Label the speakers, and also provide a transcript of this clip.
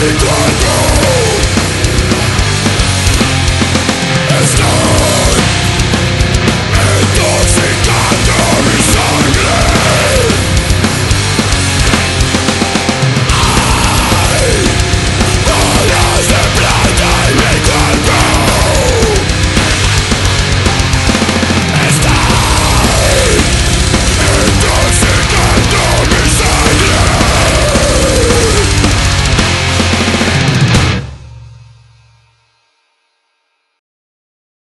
Speaker 1: Victory!